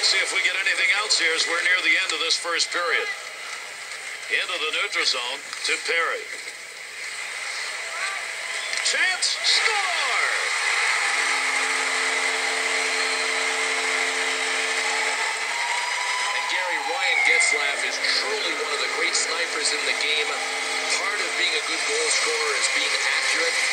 Let's see if we get anything else here as we're near the end of this first period. Into the neutral zone to Perry. Chance, score! And Gary Ryan Getzlaf is truly one of the great snipers in the game. Part of being a good goal scorer is being accurate.